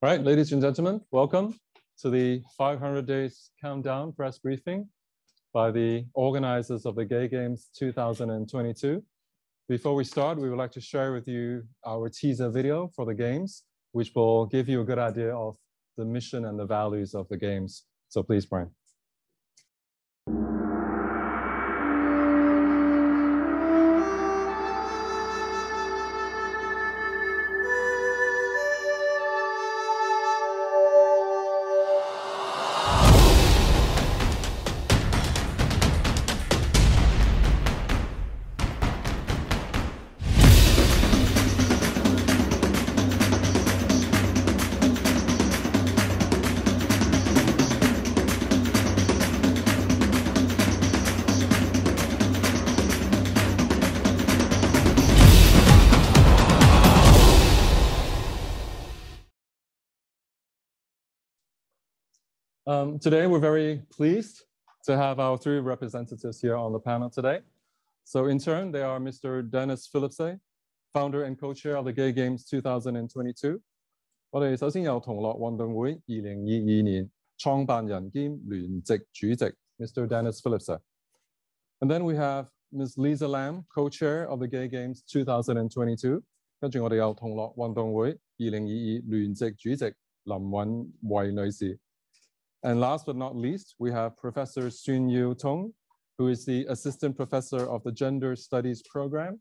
All right, ladies and gentlemen, welcome to the 500 Days Countdown press briefing by the organizers of the Gay Games 2022. Before we start, we would like to share with you our teaser video for the games, which will give you a good idea of the mission and the values of the games. So please, Brian. Um, today, we're very pleased to have our three representatives here on the panel today. So in turn, they are Mr. Dennis Philipse, founder and co-chair of the Gay Games 2022. 我哋首先有同乐运动会二零二二年创办人兼联席主席 Mr. Dennis Philipse. And then we have Ms. Lisa Lam, co-chair of the Gay Games 2022. 跟住我哋有同乐运动会二零二二联席主席林允慧女士。 and last but not least, we have Professor Suen Yiu Tung, who is the Assistant Professor of the Gender Studies Program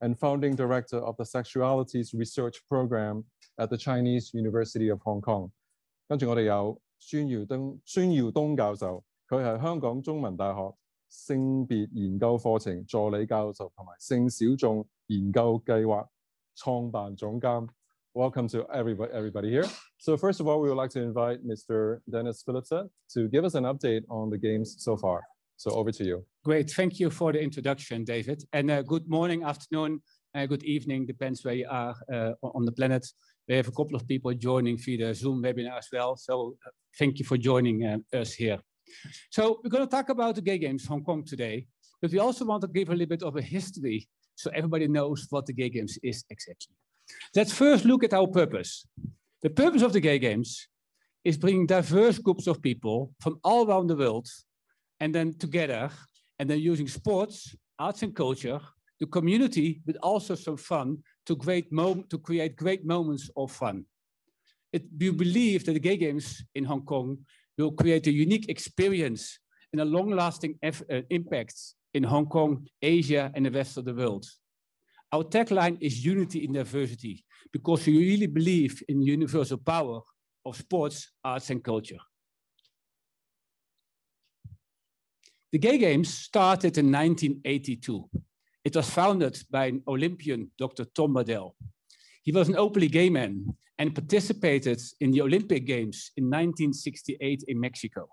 and founding director of the Sexualities Research Program at the Chinese University of Hong Kong。跟住我哋有孫耀東孫耀東教授，佢係香港中文大學性別研究課程助理教授同埋性小眾研究計劃創辦總監。Welcome to everybody, everybody here. So first of all, we would like to invite Mr. Dennis Philipse to give us an update on the games so far. So over to you. Great, thank you for the introduction, David. And uh, good morning, afternoon, uh, good evening, depends where you are uh, on the planet. We have a couple of people joining via the Zoom webinar as well. So uh, thank you for joining uh, us here. So we're going to talk about the Gay Games Hong Kong today, but we also want to give a little bit of a history so everybody knows what the Gay Games is exactly. Let's first look at our purpose. The purpose of the Gay Games is bringing diverse groups of people from all around the world and then together and then using sports, arts and culture, the community, but also some fun to, great to create great moments of fun. It, we believe that the Gay Games in Hong Kong will create a unique experience and a long-lasting uh, impact in Hong Kong, Asia, and the rest of the world. Our tagline is unity in diversity because we really believe in the universal power of sports, arts, and culture. The Gay Games started in 1982. It was founded by an Olympian, Dr. Tom Waddell. He was an openly gay man and participated in the Olympic Games in 1968 in Mexico.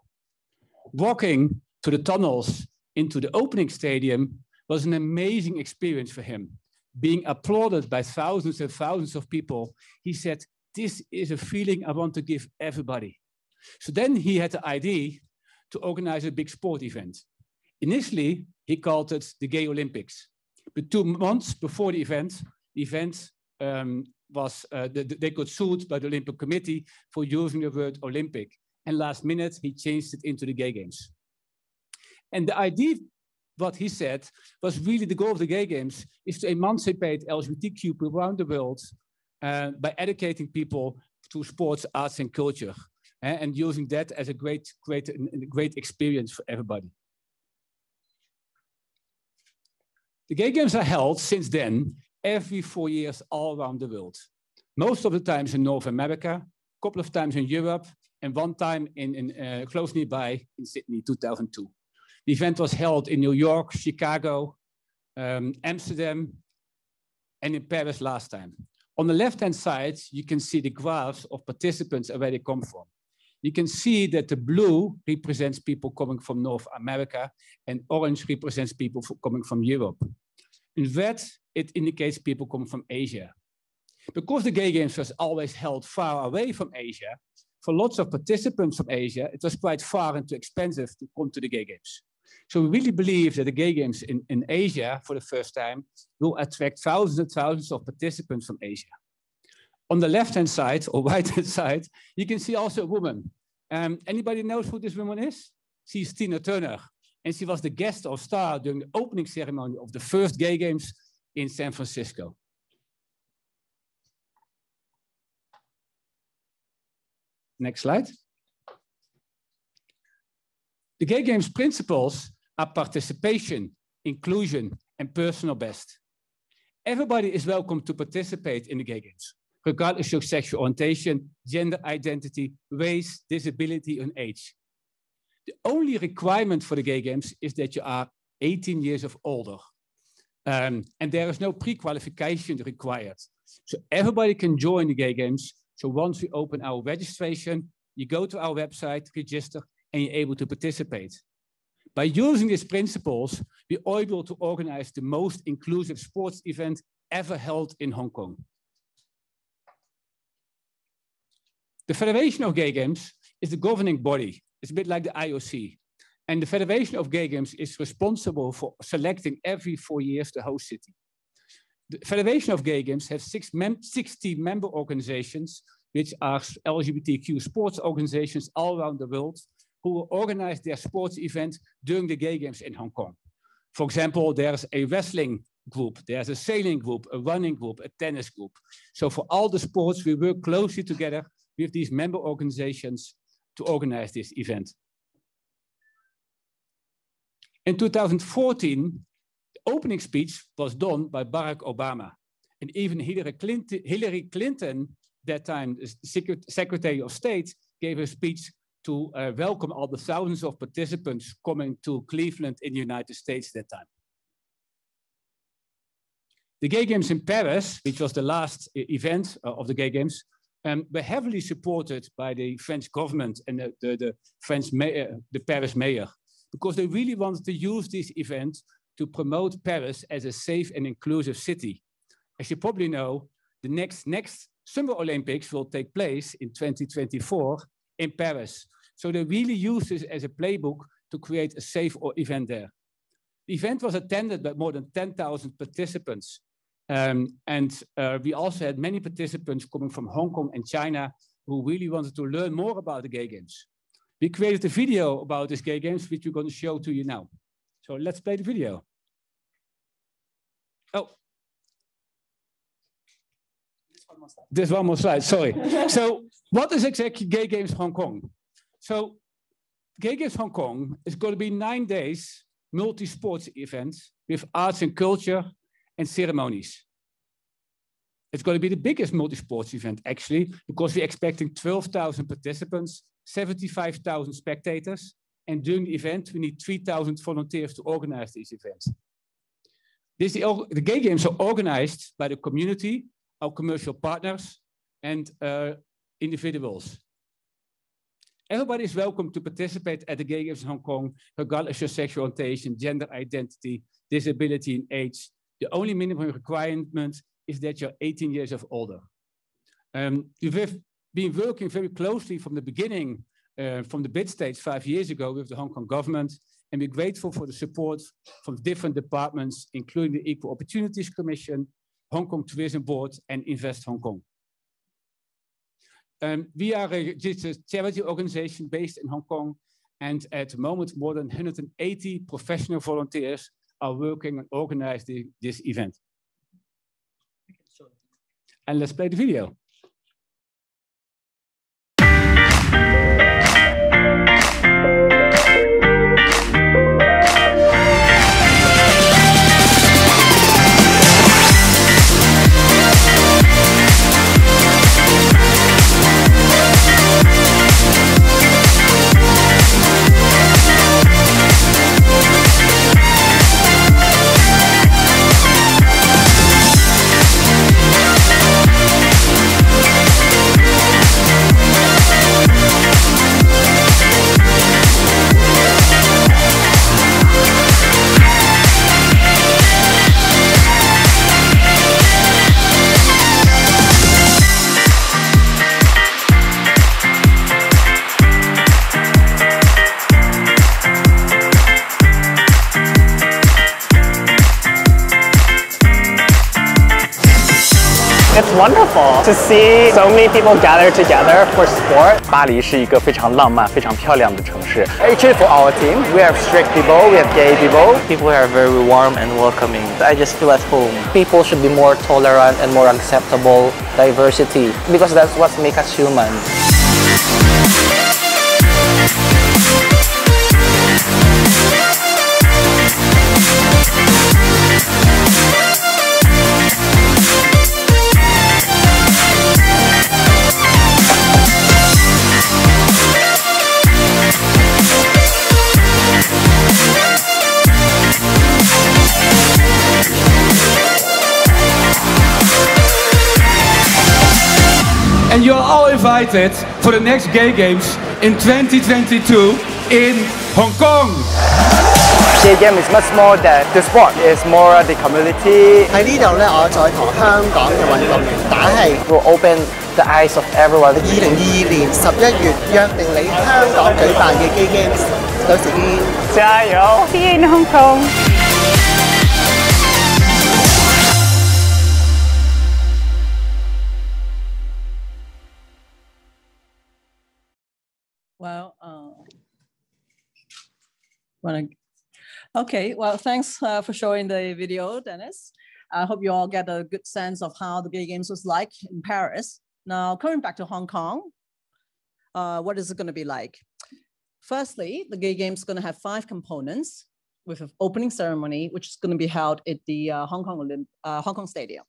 Walking to the tunnels into the opening stadium was an amazing experience for him being applauded by thousands and thousands of people, he said, This is a feeling I want to give everybody. So then he had the idea to organize a big sport event. Initially, he called it the Gay Olympics. But two months before the event, the event um, was, uh, the, they got sued by the Olympic Committee for using the word Olympic. And last minute, he changed it into the Gay Games. And the idea what he said was really the goal of the Gay Games is to emancipate LGBTQ people around the world uh, by educating people to sports, arts, and culture, uh, and using that as a great, great, great experience for everybody. The Gay Games are held since then every four years all around the world. Most of the times in North America, a couple of times in Europe, and one time in, in uh, close nearby in Sydney, 2002. The event was held in New York, Chicago, um, Amsterdam, and in Paris last time. On the left-hand side, you can see the graphs of participants and where they come from. You can see that the blue represents people coming from North America and orange represents people coming from Europe. In red, it indicates people coming from Asia. Because the Gay Games was always held far away from Asia, for lots of participants from Asia, it was quite far and too expensive to come to the Gay Games. So we really believe that the Gay Games in, in Asia for the first time will attract thousands and thousands of participants from Asia. On the left-hand side or right-hand side, you can see also a woman. Um, anybody knows who this woman is? She's Tina Turner. And she was the guest of star during the opening ceremony of the first gay games in San Francisco. Next slide. The Gay Games principles are participation, inclusion, and personal best. Everybody is welcome to participate in the Gay Games, regardless of sexual orientation, gender identity, race, disability, and age. The only requirement for the Gay Games is that you are 18 years of older. Um, and there is no pre-qualification required. So everybody can join the Gay Games. So once we open our registration, you go to our website, register, and you're able to participate. By using these principles, we're able to organize the most inclusive sports event ever held in Hong Kong. The Federation of Gay Games is the governing body. It's a bit like the IOC. And the Federation of Gay Games is responsible for selecting every four years the host city. The Federation of Gay Games has six mem 60 member organizations, which are LGBTQ sports organizations all around the world, who will organize their sports event during the Gay Games in Hong Kong. For example, there's a wrestling group, there's a sailing group, a running group, a tennis group. So for all the sports, we work closely together with these member organizations to organize this event. In 2014, the opening speech was done by Barack Obama. And even Hillary Clinton, Hillary Clinton that time the Secretary of State, gave a speech to uh, welcome all the thousands of participants coming to Cleveland in the United States that time. The Gay Games in Paris, which was the last event uh, of the Gay Games, um, were heavily supported by the French government and the, the, the French mayor, the Paris mayor, because they really wanted to use this event to promote Paris as a safe and inclusive city. As you probably know, the next, next Summer Olympics will take place in 2024 in Paris. So they really used this as a playbook to create a safe event there. The event was attended by more than 10,000 participants. Um, and uh, we also had many participants coming from Hong Kong and China who really wanted to learn more about the Gay Games. We created a video about these Gay Games, which we're going to show to you now. So let's play the video. Oh. This one more slide, sorry. so what is exactly Gay Games Hong Kong? So Games Hong Kong is going to be nine days multi-sports events with arts and culture and ceremonies. It's going to be the biggest multi-sports event, actually, because we're expecting 12,000 participants, 75,000 spectators, and during the event, we need 3,000 volunteers to organize these events. This, the Gay Games are organized by the community, our commercial partners, and uh, individuals. Everybody is welcome to participate at the Gay Games in Hong Kong, regardless of sexual orientation, gender identity, disability, and age. The only minimum requirement is that you're 18 years of older. Um, we've been working very closely from the beginning, uh, from the bid stage five years ago with the Hong Kong government, and we're grateful for the support from different departments, including the Equal Opportunities Commission, Hong Kong Tourism Board, and Invest Hong Kong. Um, we are a, charity organization based in Hong Kong, and at the moment, more than 180 professional volunteers are working on organizing this event. And let's play the video. to see so many people gather together for sport. 巴黎是一个非常浪漫、非常漂亮的城市。 Actually, for our team, we have strict people, we have gay people. People are very warm and welcoming. I just feel at home. People should be more tolerant and more acceptable diversity because that's what makes us human. all invited for the next Gay Games in 2022 in Hong Kong. Gay game is much more than the sport, it's more the community. 喺呢度咧，我再同香港嘅运动员打气。 It will open the eyes of everyone. 二零二二年十一月约定你香港举办嘅 Gay Games，到时见。加油！ See you in Hong Kong. Wanna, okay, well, thanks uh, for showing the video, Dennis. I hope you all get a good sense of how the Gay Games was like in Paris. Now, coming back to Hong Kong, uh, what is it going to be like? Firstly, the Gay Games is going to have five components with an opening ceremony, which is going to be held at the uh, Hong Kong Olymp- uh, Hong Kong Stadium.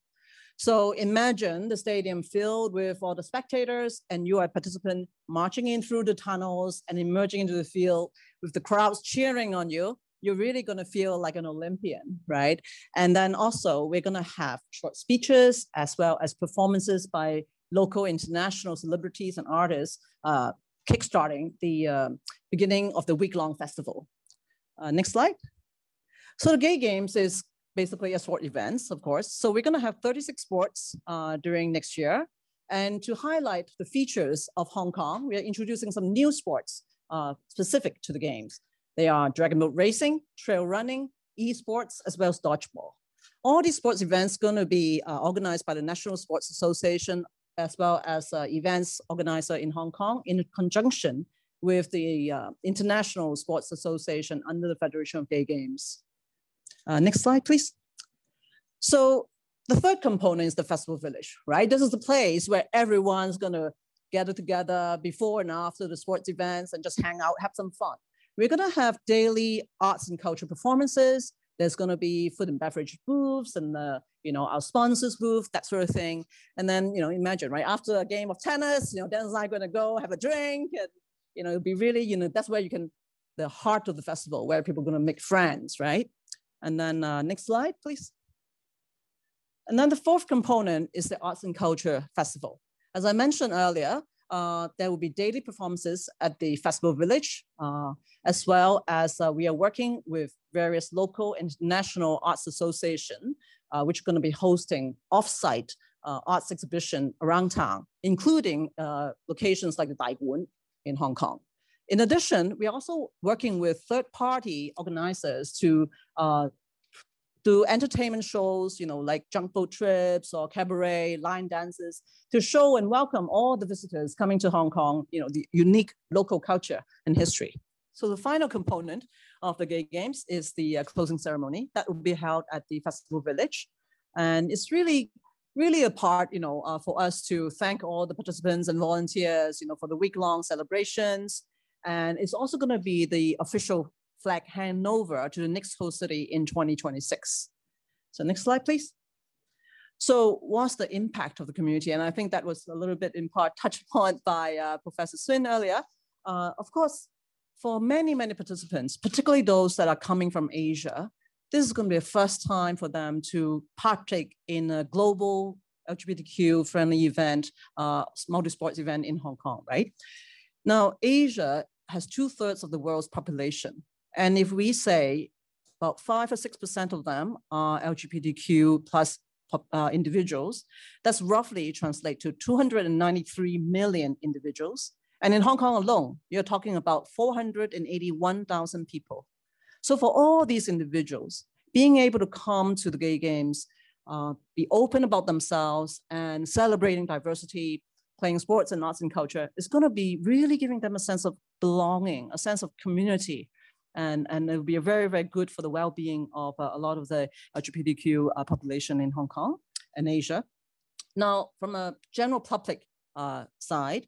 So imagine the stadium filled with all the spectators and you are a participant marching in through the tunnels and emerging into the field with the crowds cheering on you. You're really going to feel like an Olympian, right? And then also we're going to have short speeches as well as performances by local international celebrities and artists, uh, kickstarting the uh, beginning of the week-long festival. Uh, next slide. So the Gay Games is basically a sport events, of course. So we're going to have 36 sports uh, during next year. And to highlight the features of Hong Kong, we are introducing some new sports uh, specific to the games. They are dragon boat racing, trail running, esports, as well as dodgeball. All these sports events going to be uh, organized by the National Sports Association, as well as uh, events organizer in Hong Kong in conjunction with the uh, International Sports Association under the Federation of Gay Games. Uh, next slide, please. So the third component is the festival village, right? This is the place where everyone's gonna gather together before and after the sports events and just hang out, have some fun. We're gonna have daily arts and culture performances. There's gonna be food and beverage booths and you know our sponsors booth, that sort of thing. And then you know imagine right after a game of tennis, you know Dennis and I are gonna go have a drink and you know it'll be really you know that's where you can the heart of the festival where people are gonna make friends, right? And then uh, next slide, please. And then the fourth component is the Arts and Culture Festival. As I mentioned earlier, uh, there will be daily performances at the Festival Village, uh, as well as uh, we are working with various local and national arts association, uh, which are going to be hosting off-site uh, arts exhibition around town, including uh, locations like the Tai Kwun in Hong Kong. In addition, we're also working with third-party organizers to do entertainment shows, you know, like junk boat trips or cabaret, line dances, to show and welcome all the visitors coming to Hong Kong, you know, the unique local culture and history. So the final component of the Gay Games is the uh, closing ceremony that will be held at the Festival Village. And it's really, really a part, you know, uh, for us to thank all the participants and volunteers, you know, for the week-long celebrations. And it's also going to be the official flag handover to the next host city in 2026. So next slide, please. So what's the impact of the community? And I think that was a little bit in part touched upon by uh, Professor Suen earlier. Uh, of course, for many, many participants, particularly those that are coming from Asia, this is going to be a first time for them to partake in a global LGBTQ friendly event, uh, multi-sports event in Hong Kong, right? Now, Asia has two thirds of the world's population. And if we say about five or 6% of them are LGBTQ plus uh, individuals, that's roughly translate to 293 million individuals. And in Hong Kong alone, you're talking about 481,000 people. So for all these individuals, being able to come to the gay games uh, be open about themselves and celebrating diversity, playing sports and arts and culture is going to be really giving them a sense of belonging, a sense of community. And, and it will be very, very good for the well-being of uh, a lot of the LGBTQ uh, population in Hong Kong and Asia. Now, from a general public uh, side,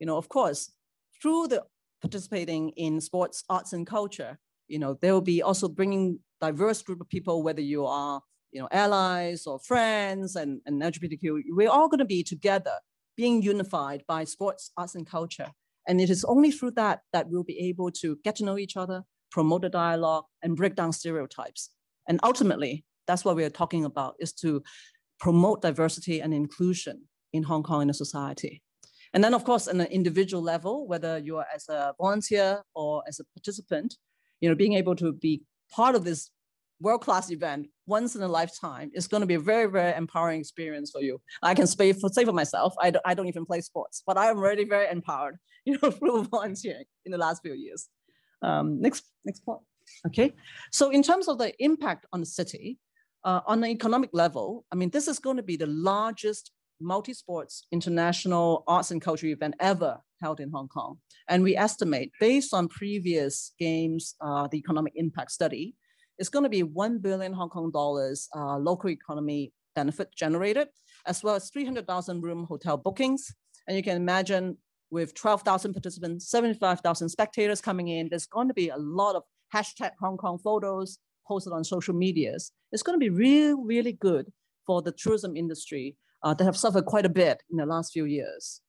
you know, of course, through the participating in sports, arts, and culture, you know, they will be also bringing diverse group of people, whether you are, you know, allies or friends and, and LGBTQ, we're all going to be together, being unified by sports, arts, and culture. And it is only through that that we'll be able to get to know each other, promote a dialogue, and break down stereotypes. And ultimately, that's what we're talking about, is to promote diversity and inclusion in Hong Kong in a society. And then, of course, on an individual level, whether you're as a volunteer or as a participant, you know, being able to be part of this world-class event once in a lifetime is going to be a very, very empowering experience for you. I can say for, say for myself, I don't, I don't even play sports, but I am already very empowered, you know, through volunteering in the last few years. Um, next, next point. Okay, so in terms of the impact on the city, uh, on an economic level, I mean, this is going to be the largest multi-sports international arts and culture event ever held in Hong Kong. And we estimate, based on previous games, uh, the economic impact study, it's going to be 1 billion Hong Kong dollars uh, local economy benefit generated, as well as 300,000 room hotel bookings. And you can imagine with 12,000 participants, 75,000 spectators coming in, there's going to be a lot of hashtag Hong Kong photos posted on social medias. It's going to be really, really good for the tourism industry uh, that have suffered quite a bit in the last few years.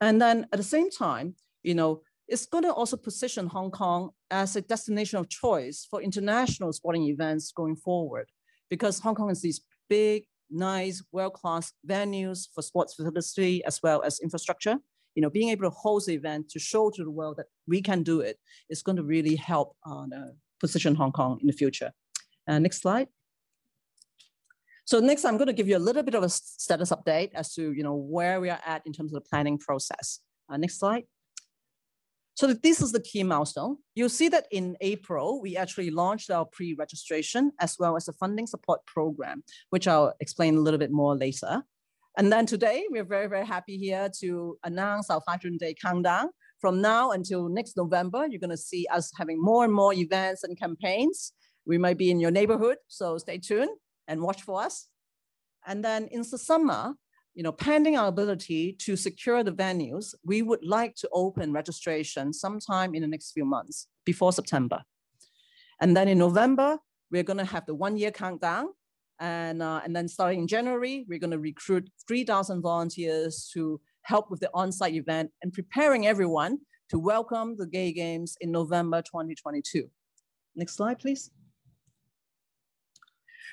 And then at the same time, you know, it's going to also position Hong Kong as a destination of choice for international sporting events going forward, because Hong Kong has these big, nice, world-class venues for sports facility as well as infrastructure. You know, being able to host the event to show to the world that we can do it is going to really help uh, position Hong Kong in the future. Uh, next slide. So next, I'm going to give you a little bit of a status update as to you know where we are at in terms of the planning process. Uh, next slide. So this is the key milestone. You'll see that in April, we actually launched our pre-registration as well as a funding support program, which I'll explain a little bit more later. And then today, we're very, very happy here to announce our 500-day countdown. From now until next November, you're going to see us having more and more events and campaigns. We might be in your neighborhood, so stay tuned and watch for us. And then in the summer, you know, pending our ability to secure the venues, we would like to open registration sometime in the next few months before September. And then in November, we're going to have the one year countdown. And, uh, and then starting in January, we're going to recruit 3,000 volunteers to help with the on-site event and preparing everyone to welcome the Gay Games in November 2022. Next slide, please.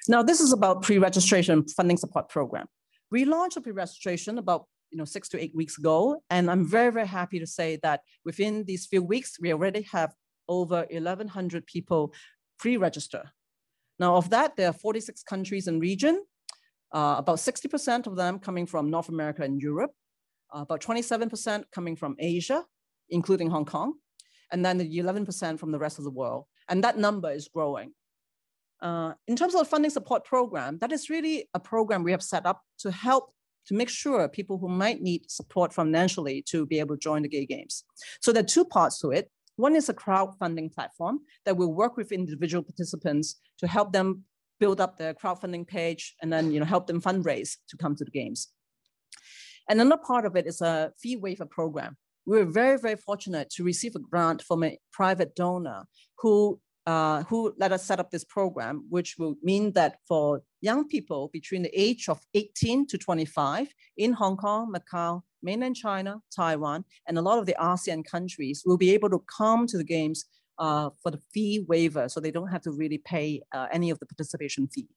Now, this is about pre-registration funding support program. We launched a pre-registration about you know, six to eight weeks ago, and I'm very, very happy to say that within these few weeks, we already have over 1,100 people pre-register. Now, of that, there are 46 countries and region, uh, about 60% of them coming from North America and Europe, uh, about 27% coming from Asia, including Hong Kong, and then the 11% from the rest of the world. And that number is growing. Uh, in terms of the funding support program, that is really a program we have set up to help to make sure people who might need support financially to be able to join the gay games. So there are two parts to it. One is a crowdfunding platform that will work with individual participants to help them build up their crowdfunding page and then you know, help them fundraise to come to the games. And another part of it is a fee waiver program. We were very, very fortunate to receive a grant from a private donor who uh, who let us set up this program, which will mean that for young people between the age of 18 to 25 in Hong Kong, Macau, mainland China, Taiwan, and a lot of the ASEAN countries will be able to come to the games uh, for the fee waiver, so they don't have to really pay uh, any of the participation fee.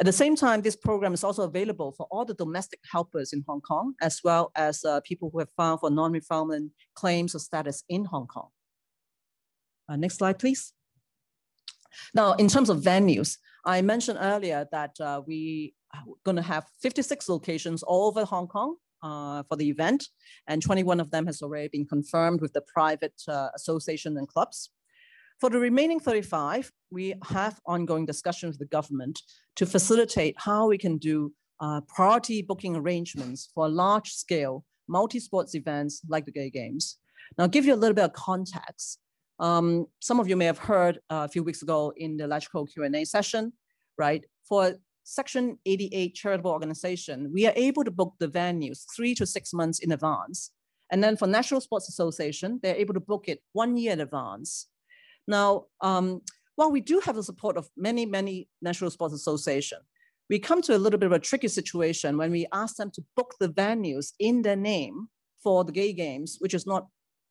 At the same time, this program is also available for all the domestic helpers in Hong Kong, as well as uh, people who have filed for non-refoulement claims of status in Hong Kong. Uh, next slide, please. Now, in terms of venues, I mentioned earlier that uh, we are going to have 56 locations all over Hong Kong uh, for the event, and 21 of them has already been confirmed with the private uh, association and clubs. For the remaining 35, we have ongoing discussions with the government to facilitate how we can do uh, priority booking arrangements for large scale multi-sports events like the gay games. Now, I'll give you a little bit of context. Um, some of you may have heard uh, a few weeks ago in the LegCo Q&A session, right? For Section 88 charitable organization, we are able to book the venues three to six months in advance. And then for National Sports Association, they're able to book it one year in advance. Now, um, while we do have the support of many, many National Sports Association, we come to a little bit of a tricky situation when we ask them to book the venues in their name for the gay games, which is not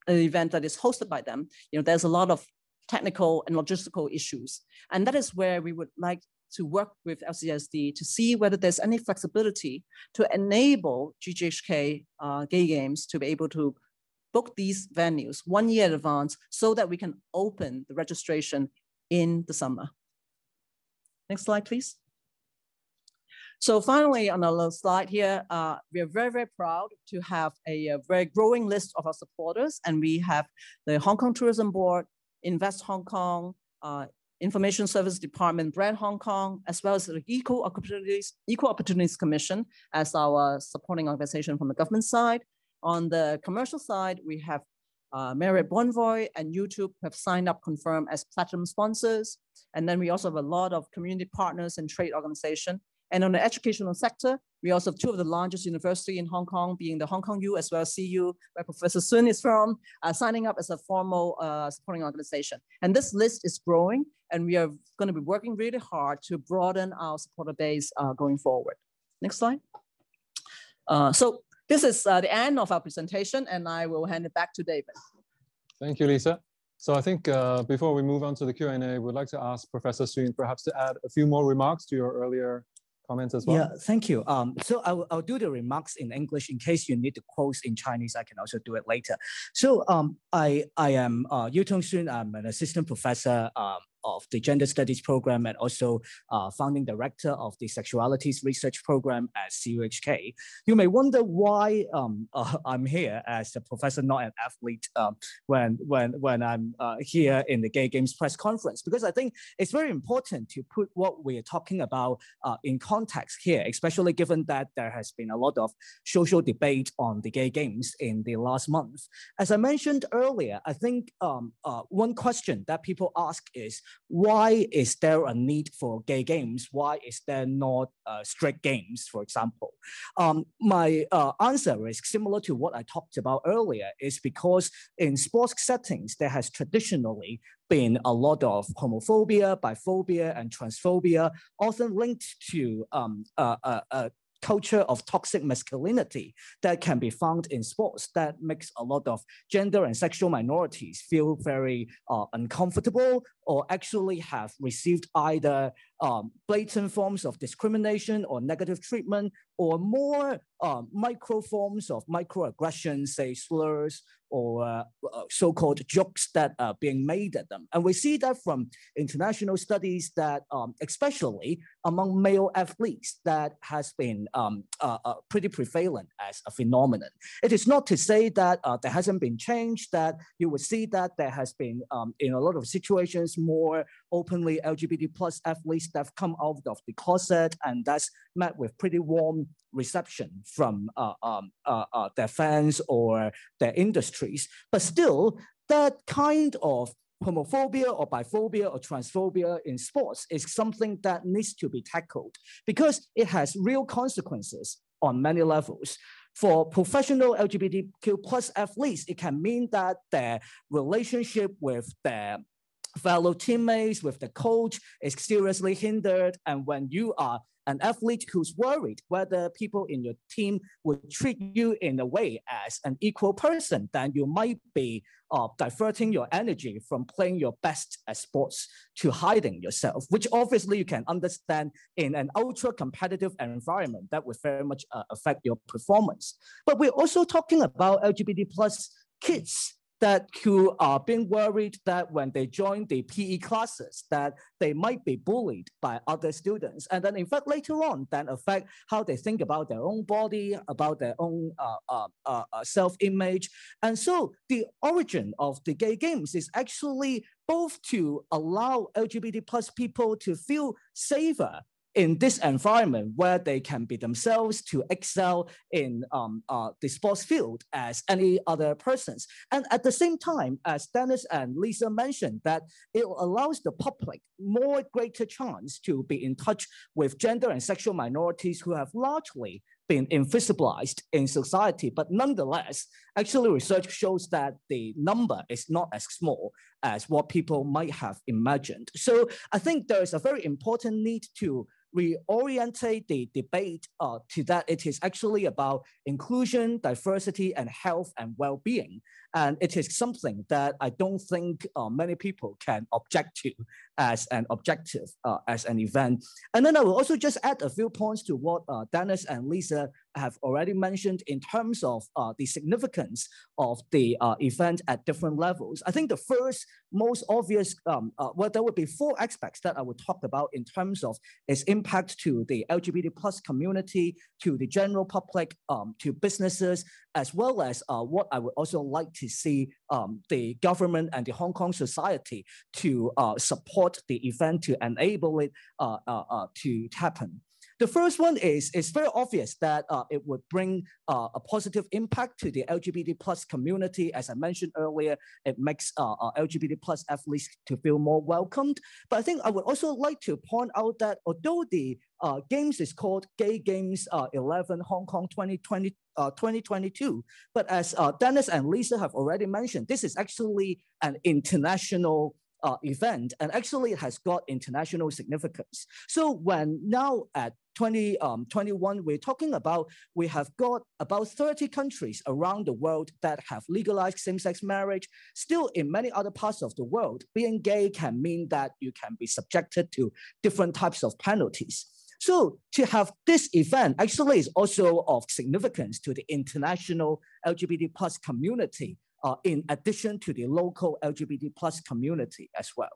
an event that is hosted by them. You know, there's a lot of technical and logistical issues. And that is where we would like to work with LCSD to see whether there's any flexibility to enable GGHK uh, gay games to be able to book these venues one year in advance so that we can open the registration in the summer. Next slide, please. So finally, on the slide here, uh, we are very, very proud to have a, a, very growing list of our supporters. And we have the Hong Kong Tourism Board, Invest Hong Kong, uh, Information Service Department, Brand Hong Kong, as well as the Equal Opportunities, Equal Opportunities Commission as our supporting organization from the government side. On the commercial side, we have uh, Bonvoy and YouTube have signed up confirmed as platinum sponsors. And then we also have a lot of community partners and trade organization. And on the educational sector, we also have two of the largest university in Hong Kong, being the Hong Kong U as well as CU, where Professor Suen is from, uh, signing up as a formal uh, supporting organization. And this list is growing, and we are going to be working really hard to broaden our supporter base uh, going forward. Next slide. Uh, so this is uh, the end of our presentation, and I will hand it back to David. Thank you, Lisa. So I think uh, before we move on to the Q&A, we'd like to ask Professor Suen perhaps to add a few more remarks to your earlier comments as well? Yeah, thank you. Um, so I'll, I'll do the remarks in English in case you need the quotes in Chinese. I can also do it later. So um, I I am uh, Yiu Tung Suen. I'm an assistant professor um, of the Gender Studies program and also uh, founding director of the Sexualities Research Program at CUHK. You may wonder why um, uh, I'm here as a professor, not an athlete, um, when, when, when I'm uh, here in the Gay Games press conference, because I think it's very important to put what we're talking about uh, in context here, especially given that there has been a lot of social debate on the Gay Games in the last month. As I mentioned earlier, I think um, uh, one question that people ask is, why is there a need for gay games? Why is there not uh, straight games, for example? Um, my uh, answer is similar to what I talked about earlier, is because in sports settings, there has traditionally been a lot of homophobia, biphobia, and transphobia, often linked to um, culture of toxic masculinity that can be found in sports that makes a lot of gender and sexual minorities feel very uh, uncomfortable or actually have received either um, blatant forms of discrimination or negative treatment or more uh, micro forms of microaggressions, say slurs or uh, uh, so-called jokes that are being made at them. And we see that from international studies that, um, especially among male athletes, that has been um, uh, uh, pretty prevalent as a phenomenon. It is not to say that uh, there hasn't been change, that you would see that there has been, um, in a lot of situations, more openly LGBT plus athletes that have come out of the closet and that's met with pretty warm reception from uh, um, uh, uh, their fans or their industries. But still, that kind of homophobia or biphobia or transphobia in sports is something that needs to be tackled because it has real consequences on many levels. For professional LGBTQ plus athletes, it can mean that their relationship with their fellow teammates, with the coach is seriously hindered. And when you are an athlete who's worried whether people in your team would treat you in a way as an equal person, then you might be uh, diverting your energy from playing your best at sports to hiding yourself, which obviously you can understand in an ultra competitive environment that would very much uh, affect your performance. But we're also talking about LGBT plus kids that who are being worried that when they join the PE classes, that they might be bullied by other students. And then in fact, later on, then affect how they think about their own body, about their own uh, uh, uh, uh self-image. And so the origin of the gay games is actually both to allow LGBT plus people to feel safer in this environment where they can be themselves to excel in um, uh, the sports field as any other persons. And at the same time, as Dennis and Lisa mentioned, that it allows the public more greater chance to be in touch with gender and sexual minorities who have largely been invisibilized in society. But nonetheless, actually research shows that the number is not as small as what people might have imagined. So I think there is a very important need to reorientate the debate uh, to that it is actually about inclusion, diversity, and health and well-being. And it is something that I don't think uh, many people can object to as an objective, uh, as an event. And then I will also just add a few points to what uh, Dennis and Lisa have already mentioned in terms of uh, the significance of the uh, event at different levels. I think the first most obvious, um, uh, well, there would be four aspects that I would talk about in terms of its impact to the LGBT plus community, to the general public, um, to businesses, as well as uh, what I would also like to see um, the government and the Hong Kong society to uh, support the event to enable it uh, to happen. The first one is it's very obvious that uh, it would bring uh, a positive impact to the LGBT plus community. As I mentioned earlier, it makes uh, uh LGBT plus athletes to feel more welcomed. But I think I would also like to point out that although the uh, games is called Gay Games uh, 11 Hong Kong 2020, 2022, but as Dennis and Lisa have already mentioned, this is actually an international uh, event, and actually it has got international significance. So when now at 2021, um, we're talking about we have got about 30 countries around the world that have legalized same-sex marriage. Still, in many other parts of the world, being gay can mean that you can be subjected to different types of penalties. So to have this event actually is also of significance to the international LGBT plus community uh, in addition to the local LGBT plus community as well.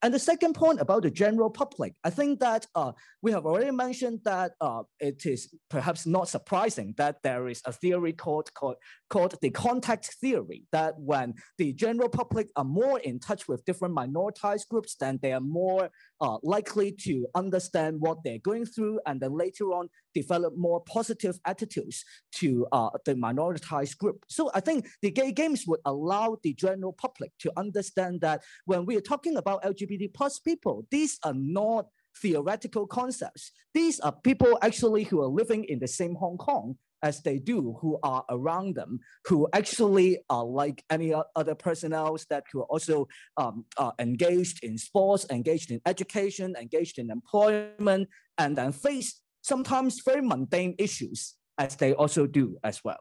And the second point about the general public, I think that uh, we have already mentioned that uh, it is perhaps not surprising that there is a theory called, called, called the contact theory, that when the general public are more in touch with different minoritized groups, then they are more uh, likely to understand what they're going through and then later on develop more positive attitudes to uh, the minoritized group. So I think the gay games would allow the general public to understand that when we are talking about LGBT plus people, these are not theoretical concepts. These are people actually who are living in the same Hong Kong as they do who are around them, who actually are like any other personnel that who are also um, are engaged in sports, engaged in education, engaged in employment, and then face sometimes very mundane issues as they also do as well.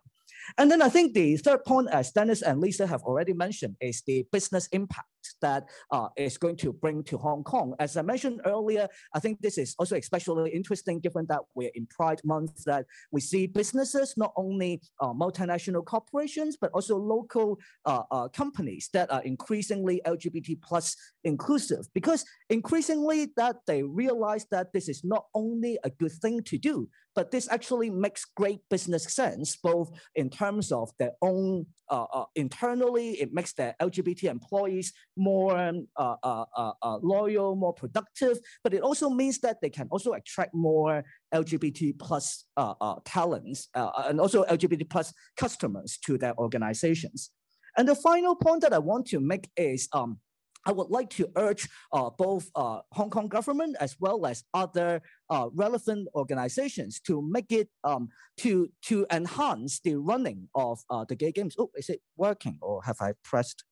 And then I think the third point, as Dennis and Lisa have already mentioned, is the business impact that uh, is going to bring to Hong Kong. As I mentioned earlier, I think this is also especially interesting given that we're in Pride Month, that we see businesses, not only uh, multinational corporations, but also local uh, uh companies that are increasingly LGBT plus inclusive, because increasingly that they realize that this is not only a good thing to do, but this actually makes great business sense, both in terms of their own internally, it makes their LGBT employees more um, uh, uh, uh, uh, loyal, more productive, but it also means that they can also attract more LGBT plus talents and also LGBT plus customers to their organizations. And the final point that I want to make is um, I would like to urge uh, both uh, Hong Kong government as well as other uh, relevant organizations to make it um, to to enhance the running of uh, the gay games. Oh, is it working or have I pressed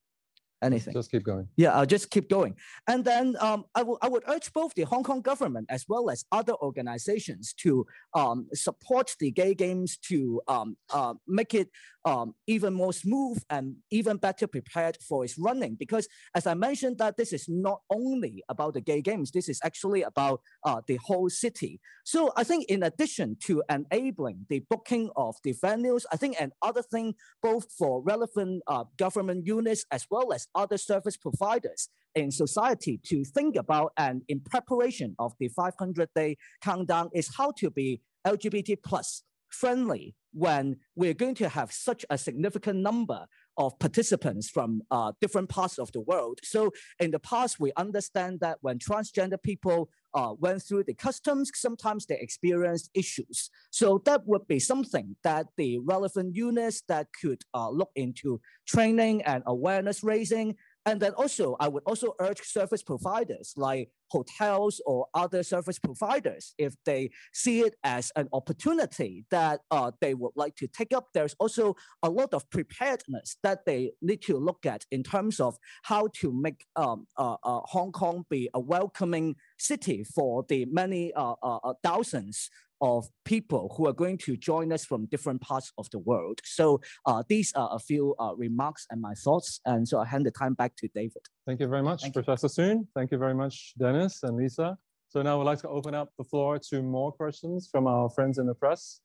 anything. Just keep going. Yeah, I'll just keep going. And then um, I, I would urge both the Hong Kong government as well as other organizations to um, support the gay games to um, uh, make it um, even more smooth and even better prepared for its running. Because as I mentioned, that this is not only about the gay games, this is actually about uh, the whole city. So I think in addition to enabling the booking of the venues, I think another thing both for relevant uh, government units as well as other service providers in society to think about and in preparation of the 500 day countdown is how to be LGBT plus friendly when we're going to have such a significant number of participants from uh, different parts of the world. So in the past, we understand that when transgender people uh, went through the customs, sometimes they experienced issues. So that would be something that the relevant units that could uh, look into training and awareness raising and then also, I would also urge service providers like hotels or other service providers, if they see it as an opportunity that uh, they would like to take up, there's also a lot of preparedness that they need to look at in terms of how to make um, uh, uh, Hong Kong be a welcoming city for the many uh, uh, uh, thousands of people who are going to join us from different parts of the world. So uh, these are a few uh, remarks and my thoughts. And so I hand the time back to David. Thank you very much, Thank Professor you. Suen. Thank you very much, Dennis and Lisa. So now we'd like to open up the floor to more questions from our friends in the press.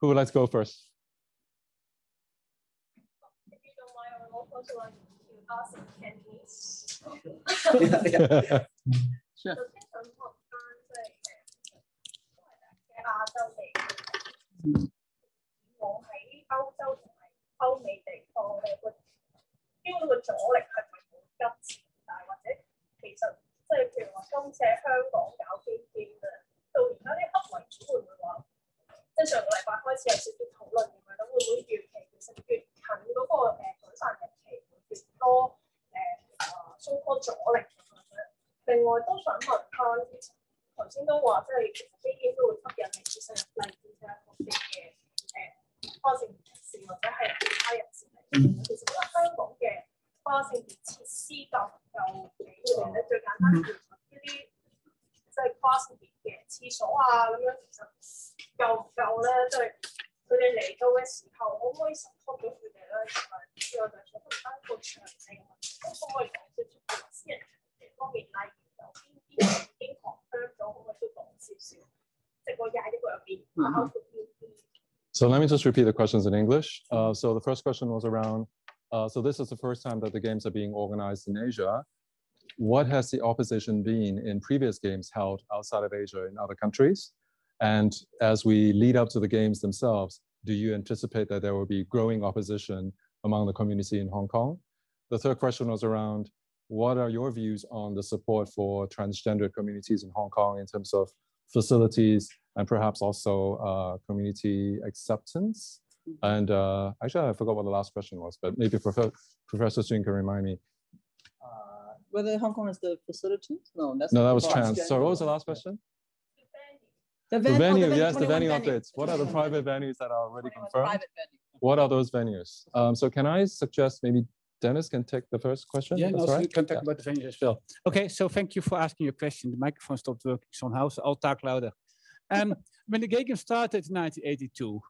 Who would like to go first? yeah, yeah. sure.亞洲地區，我喺歐洲同埋歐美地方咧，個基本個阻力係咪冇今次大？或者其實即係譬如話今次喺香港搞基建咧，到而家啲黑為主會唔會話，即係上個禮拜開始有少少 ？So let me just repeat the questions in English. Uh, so the first question was around, uh, so this is the first time that the games are being organized in Asia. What has the opposition been in previous games held outside of Asia in other countries? And as we lead up to the games themselves, do you anticipate that there will be growing opposition among the community in Hong Kong? The third question was around what are your views on the support for transgender communities in Hong Kong in terms of facilities and perhaps also uh, community acceptance? Mm-hmm. And uh, actually, I forgot what the last question was, but maybe Prof Professor Suen can remind me. Uh, whether Hong Kong is the facilities? No, that's no, that was trans. So what was the last question? The, venue, the venue, oh, yes, the venue updates. What are the private venues that are already confirmed? What are those venues? Um, so can I suggest maybe Dennis can take the first question. Yeah, no, right. you can talk yeah. about the venue as well. Okay, so thank you for asking your question. The microphone stopped working somehow, so I'll talk louder. Um, when the gay game started in 1982,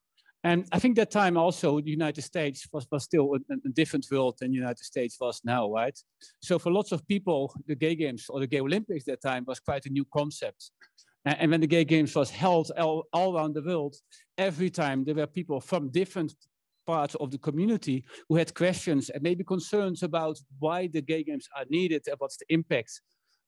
and I think that time also the United States was, was still a, a, different world than the United States was now, right? So for lots of people, the gay games or the gay Olympics that time was quite a new concept. And, and when the gay games was held all, all around the world, every time there were people from different parts of the community who had questions and maybe concerns about why the gay games are needed and what's the impact.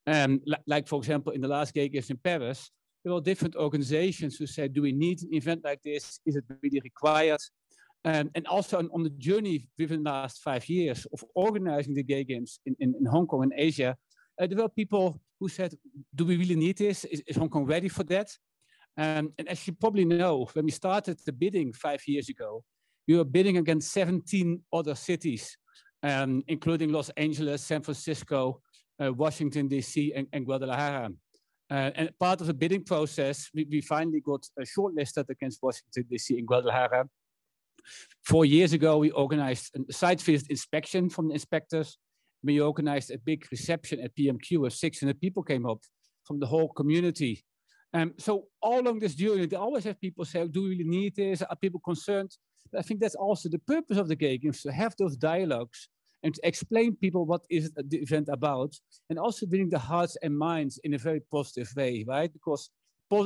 Um, like, for example, in the last gay games in Paris, there were different organizations who said, do we need an event like this? Is it really required? Um, and also on, on, the journey within the last five years of organizing the gay games in, in, in Hong Kong and Asia, uh, there were people who said, do we really need this? Is, is Hong Kong ready for that? Um, and as you probably know, when we started the bidding five years ago, we were bidding against 17 other cities, um, including Los Angeles, San Francisco, uh, Washington, D.C., and, and Guadalajara. Uh, and part of the bidding process, we, we finally got uh, shortlisted against Washington, D.C. in Guadalajara. Four years ago, we organized a site visit inspection from the inspectors. We organized a big reception at PMQ where 600 people came up from the whole community. Um, so all along this journey, they always have people say, do we really need this? Are people concerned? I think that's also the purpose of the gay games to have those dialogues and to explain people what is the event about, and also winning the hearts and minds in a very positive way, right? Because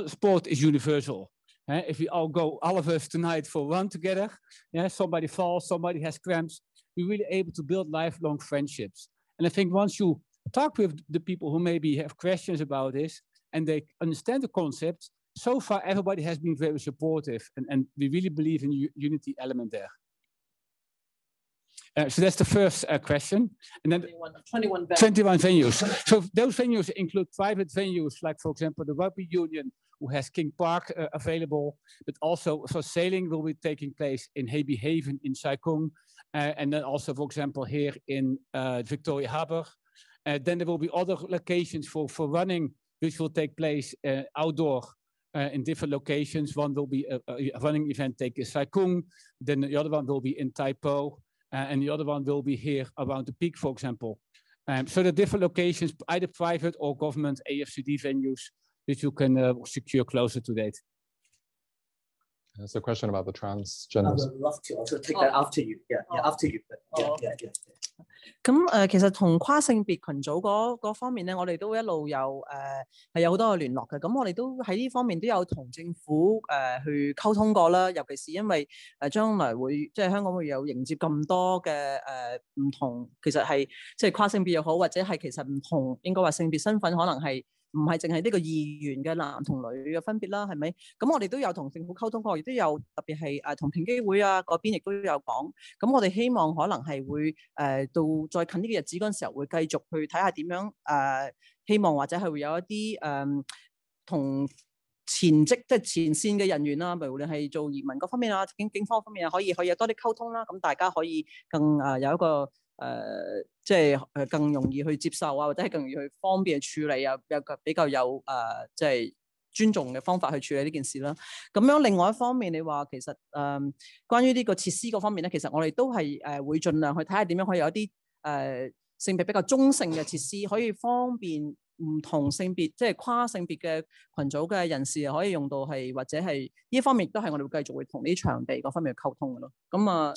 sport is universal. Uh, if we all go, all of us tonight for one together, yeah, somebody falls, somebody has cramps, we're really able to build lifelong friendships. And I think once you talk with the people who maybe have questions about this and they understand the concept, so far everybody has been very supportive and, and we really believe in unity element there. Uh, so that's the first uh, question. And then 21, 21 venues. 21 venues. So those venues include private venues, like for example, the Rugby Union, who has King Park uh, available, but also so sailing will be taking place in Hebe Haven in Sai Kung, uh, and then also, for example, here in uh, Victoria Harbour. Then there will be other locations for, for running, which will take place outdoor uh, in different locations. One will be a, a running event taking Sai Kung, then the other one will be in Tai Po, uh, and the other one will be here around the peak, for example. Um, so the different locations, either private or government AFCD venues, that you can uh, secure closer to that. There's a question about the I transgenders. would love to also take that after you. Yeah, yeah, after you. But yeah, Oh. yeah, yeah. 咁誒、呃其實同跨性別群組嗰嗰方面咧，我哋都一路有誒係、有好多嘅聯絡嘅。咁我哋都喺呢方面都有同政府誒、呃去溝通過啦。尤其是因為誒、呃、將來會即係香港會有迎接咁多嘅誒唔同，其實係即係跨性別又好，或者係其實唔同應該話性別身份可能係。 唔係淨係呢個二元嘅男同女嘅分別啦，係咪？咁我哋都有同政府溝通過，亦都有特別係誒同平機會啊嗰邊亦都有講。咁我哋希望可能係會誒、呃到再近呢個日子嗰陣時候，會繼續去睇下點樣誒、呃希望或者係會有一啲誒同前職即係前線嘅人員啦，無論係做移民嗰方面啊、警警方方面啊，可以可以有多啲溝通啦。咁大家可以更誒、呃有一個 誒、呃即係誒更容易去接受啊，或者係更容易去方便處理啊，有個比較有誒、呃即係。尊重嘅方法去處理呢件事啦。咁樣另外一方面，你話其實誒、嗯、關於呢個設施嗰方面咧，其實我哋都係誒、呃、會盡量去睇下點樣可以有一啲誒、呃性別比較中性嘅設施，可以方便唔同性別即係跨性別嘅群組嘅人士可以用到係或者係呢方面亦都係我哋會繼續會同呢啲場地嗰方面去溝通嘅咯。咁啊，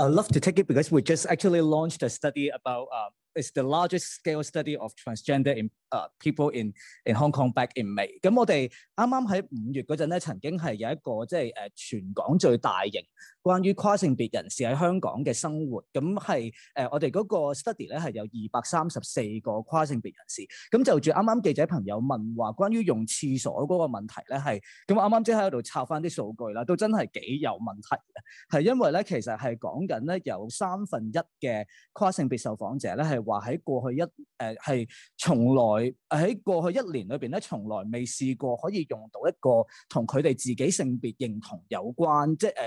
I'd love to take it because we just actually launched a study about uh, it's the largest scale study of transgender in uh, people in in Hong Kong back in May。咁我哋啱啱喺五月嗰阵咧，曾经系有一个即系诶全港最大型 關於跨性別人士喺香港嘅生活。咁係誒我哋嗰個 study 咧係有二百三十四個跨性別人士。咁就住啱啱記者朋友問話關於用廁所嗰個問題咧係，咁我啱啱即係喺度抄翻啲數據啦，都真係幾有問題嘅。係因為咧，其實係講緊咧有三分一嘅跨性別受訪者咧係話喺過去一誒係、從來喺過去一年裏邊咧，從來未試過可以用到一個同佢哋自己性別認同有關，即係誒誒誒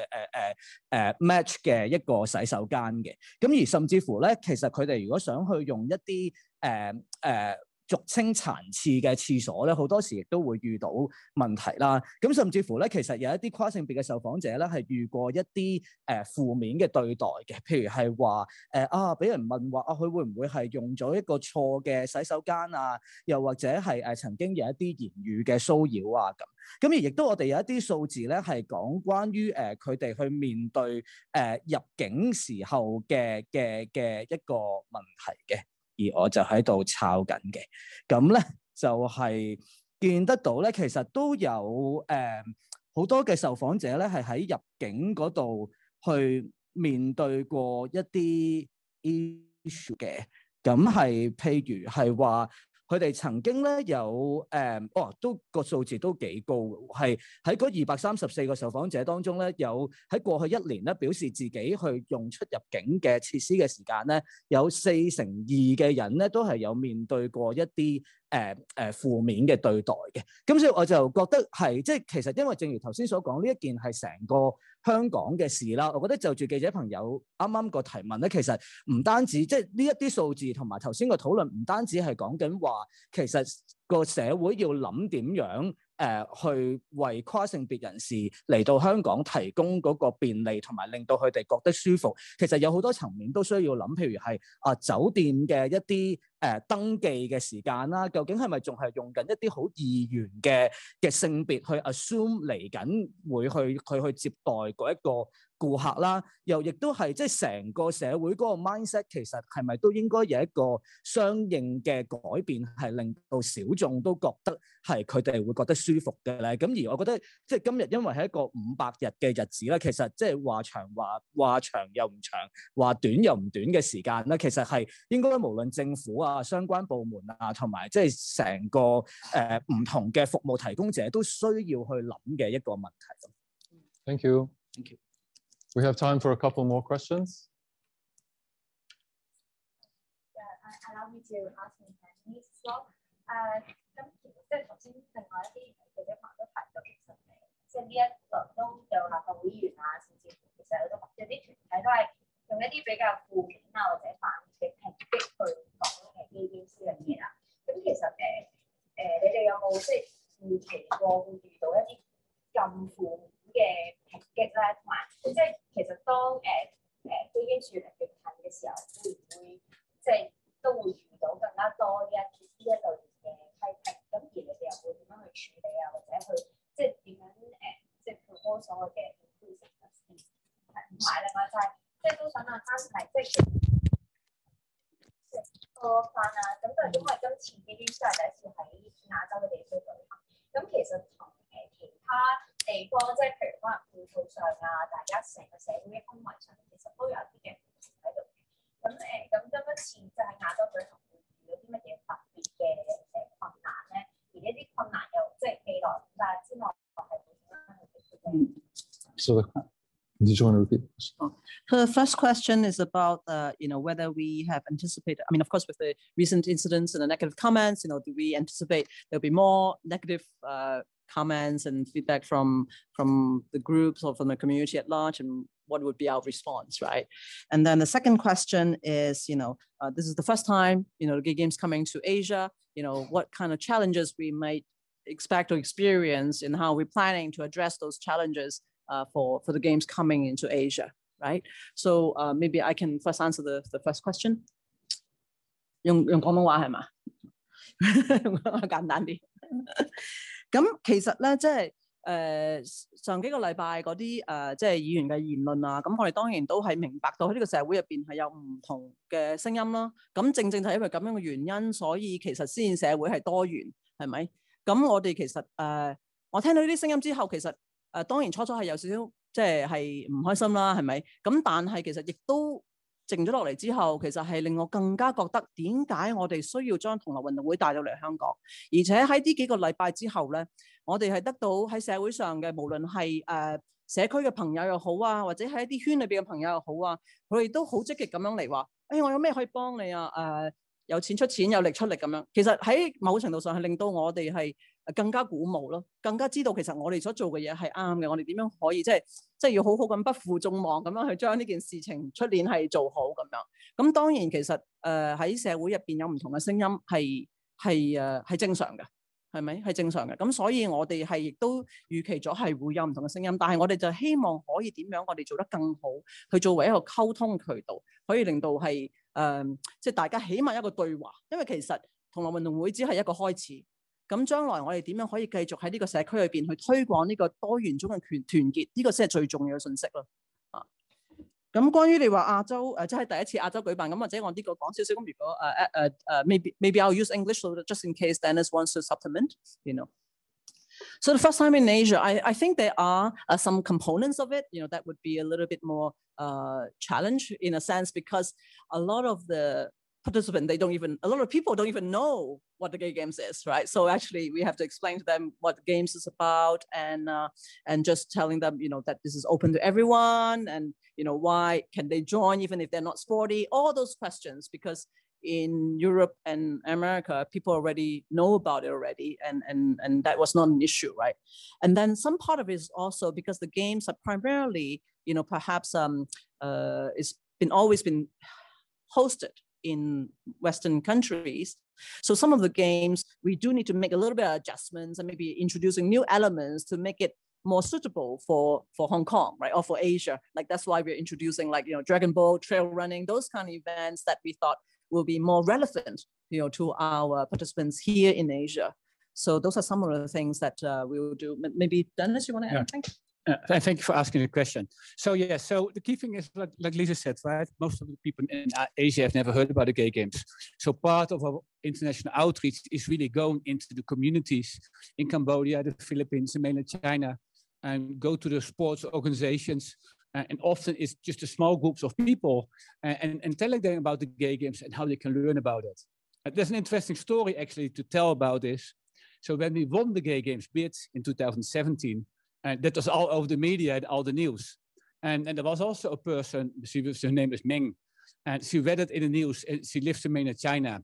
誒 match 嘅一個洗手間嘅。咁而甚至乎咧，其實佢哋如果想去用一啲誒誒。 俗稱殘廁嘅廁所咧，好多時亦都會遇到問題啦。咁甚至乎咧，其實有一啲跨性別嘅受訪者咧，係遇過一啲誒、呃、負面嘅對待嘅，譬如係話誒啊，俾人問話啊，佢會唔會係用咗一個錯嘅洗手間啊？又或者係誒、呃曾經有一啲言語嘅騷擾啊咁。咁而亦都我哋有一啲數字咧，係講關於誒佢哋去面對誒、呃入境時候嘅嘅嘅一個問題嘅。 而我就喺度抄緊嘅。咁咧就係、見得到咧，其實都有誒好、多嘅受訪者咧，係喺入境嗰度去面對過一啲 issue 嘅。咁係譬如係話。 佢哋曾經咧有誒、哦，都個數字都幾高嘅，係喺嗰二百三十四個受訪者當中咧，有喺過去一年咧表示自己去用出入境嘅設施嘅時間咧，有四成二嘅人咧都係有面對過一啲誒誒負面嘅對待嘅。咁所以我就覺得係即係其實因為正如頭先所講，呢一件係成個 香港嘅事啦。我覺得就住記者朋友啱啱個提問咧，其實唔單止即係呢一啲數字同埋頭先個討論，唔單止係講緊話，其實個社會要諗點樣 誒去為跨性別人士嚟到香港提供嗰個便利，同埋令到佢哋覺得舒服。其實有好多層面都需要諗，譬如係啊酒店嘅一啲誒、呃、登記嘅時間啦，究竟係咪仲係用緊一啲好二元嘅嘅性別去 assume 嚟緊會去佢去接待嗰一個 顧客啦，又亦都係即係成個社會嗰個 mindset，其實係咪都應該有一個相應嘅改變，係令到小眾都覺得係佢哋會覺得舒服嘅咧？咁而我覺得即係今日因為係一個五百日嘅日子咧，其實即係話長話話長又唔長，話短又唔短嘅時間咧，其實係應該無論政府啊、相關部門啊，同埋即係成個誒唔、呃、同嘅服務提供者都需要去諗嘅一個問題。Thank you. Thank you. We have time for a couple more questions. Yeah, allow me to ask in Chinese as well. 诶，咁其实即系头先另外一啲记者朋友都提到，其实诶，即系呢一轮都有立法会议员啊，甚至乎其实有啲有啲团体都系用一啲比较负面啊或者反嘅抨击去讲诶 gay games 呢样嘢啦。咁其实诶诶，你哋有冇即系 So, did you want to repeat? question? So the first question is about, uh, you know, whether we have anticipated. I mean, of course, with the recent incidents and the negative comments, you know, do we anticipate there'll be more negative uh, comments and feedback from from the groups or from the community at large, and what would be our response, right? And then the second question is, you know, uh, this is the first time, you know, the Gay Games coming to Asia. You know, what kind of challenges we might expect or experience, and how we're planning to address those challenges uh, for for the games coming into Asia, right? So uh, maybe I can first answer the the first question. 用用广东话系嘛？简单啲。咁其实咧，即系诶上几个礼拜嗰啲诶，即系议员嘅言论啊，咁我哋当然都系明白到喺呢个社会入边系有唔同嘅声音啦。咁正正就系因为咁样嘅原因，所以其实先社会系多元，系咪？咁我哋其实诶、呃，我听到呢啲声音之后，其实 誒、呃、當然初初係有少少即係係唔開心啦，係咪？咁但係其實亦都。靜咗落嚟之後，其實係令我更加覺得點解我哋需要將同樂運動會帶到嚟香港，而且喺呢幾個禮拜之後咧，我哋係得到喺社會上嘅無論係誒社區嘅朋友又好啊，或者喺一啲圈裏邊嘅朋友又好啊，佢哋都好積極咁樣嚟話，誒、哎、我有咩可以幫你啊？誒、呃、有錢出錢，有力出力咁樣。其實喺某程度上係令到我哋係。 更加鼓舞咯，更加知道其實我哋所做嘅嘢係啱嘅，我哋點樣可以即係即係要好好咁不負眾望咁樣去將呢件事情出年係做好咁樣。咁當然其實誒喺、呃、社會入邊有唔同嘅聲音係係誒係正常嘅，係咪係正常嘅？咁所以我哋係亦都預期咗係會有唔同嘅聲音，但係我哋就希望可以點樣我哋做得更好，去作為一個溝通渠道，可以令到係誒、呃、即係大家起碼一個對話，因為其實同樂運動會只係一個開始。 咁将来我哋点样可以继续喺呢个社区里边去推广呢个多元种嘅团团结？呢个先系最重要嘅信息咯。啊，咁关于你话亚洲诶，即系第一次亚洲举办，咁或者我呢个讲少少。咁如果诶诶诶，maybe maybe I'll use English just in case Dennis wants to supplement, you know. So the first time in Asia, I I think there are some components of it, you know, that would be a little bit more uh challenge in a sense because a lot of the participant, they don't even, a lot of people don't even know what the gay games is, right? So actually we have to explain to them what the games is about and, uh, and just telling them, you know, that this is open to everyone and, you know, why can they join even if they're not sporty, all those questions, because in Europe and America, people already know about it already, and, and, and that was not an issue, right? And then some part of it is also because the games are primarily, you know, perhaps um, uh, it's been always been hosted in Western countries. So some of the games, we do need to make a little bit of adjustments and maybe introducing new elements to make it more suitable for, for Hong Kong, right? Or for Asia. Like that's why we're introducing like, you know, Dragon Boat, trail running, those kind of events that we thought will be more relevant, you know, to our participants here in Asia. So those are some of the things that uh, we will do. Maybe Dennis, you want to add Yeah. anything? Uh, thank you for asking the question. So yeah, so the key thing is like, like Lisa said, right? Most of the people in Asia have never heard about the gay games. So part of our international outreach is really going into the communities in Cambodia, the Philippines, and mainland China, and go to the sports organizations. uh, and often it's just a small groups of people uh, and, and telling them about the gay games and how they can learn about it. Uh, there's an interesting story actually to tell about this. So when we won the gay games bid in 2017, and that was all over the media all the news. And, and there was also a person, she was, her name is Meng, and she read it in the news. And she lives in mainland China.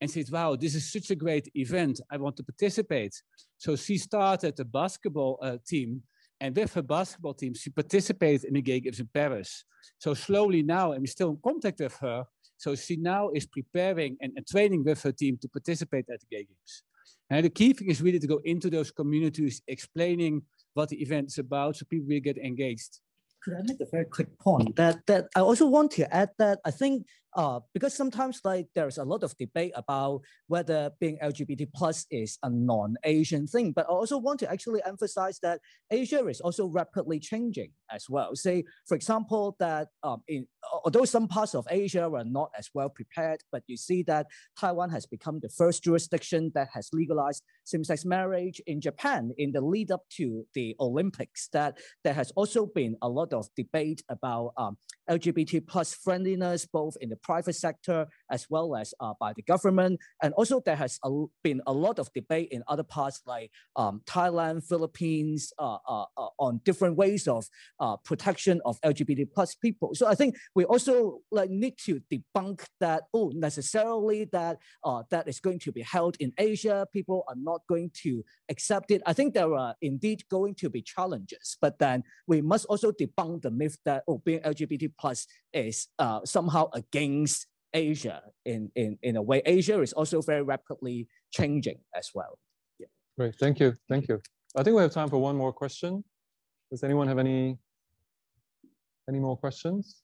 And she said, wow, this is such a great event. I want to participate. So she started a basketball uh, team. And with her basketball team, she participated in the Gay Games in Paris. So slowly now, and we're still in contact with her. So she now is preparing and, and training with her team to participate at the Gay Games. And the key thing is really to go into those communities, explaining what the event is about, so people will get engaged. Could I make a very quick point that that I also want to add that I think uh, because sometimes like there's a lot of debate about whether being LGBT plus is a non-Asian thing, but I also want to actually emphasize that Asia is also rapidly changing as well. Say, for example, that um, in although some parts of Asia were not as well prepared, but you see that Taiwan has become the first jurisdiction that has legalized same-sex marriage in Japan in the lead up to the Olympics. That there has also been a lot of debate about um, LGBT plus friendliness, both in the private sector as well as uh, by the government. And also there has a, been a lot of debate in other parts like um, Thailand, Philippines, uh, uh, on different ways of protection of LGBT plus people. So I think we also like need to debunk that, oh, necessarily that that is going to be held in Asia. People are not going to accept it. I think there are indeed going to be challenges, but then we must also debunk the myth that, oh, being LGBT plus is uh, somehow against Asia in, in, in a way. Asia is also very rapidly changing as well. Yeah. Great, thank you, thank you. I think we have time for one more question. Does anyone have any, any more questions?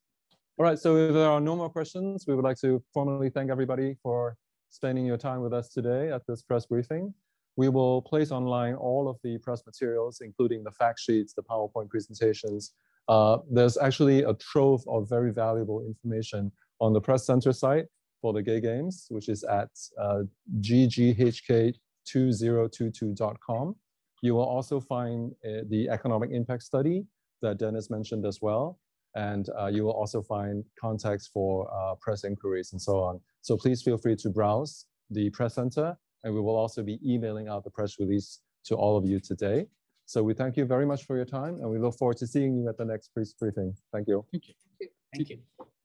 All right, so if there are no more questions, we would like to formally thank everybody for spending your time with us today at this press briefing. We will place online all of the press materials, including the fact sheets, the PowerPoint presentations. Uh, there's actually a trove of very valuable information on the press center site for the gay games, which is at uh, gghk2022.com. You will also find uh, the economic impact study that Dennis mentioned as well. And uh, you will also find contacts for uh, press inquiries and so on. So please feel free to browse the press center and we will also be emailing out the press release to all of you today. So we thank you very much for your time and we look forward to seeing you at the next press briefing. Thank you. Thank you. Thank you.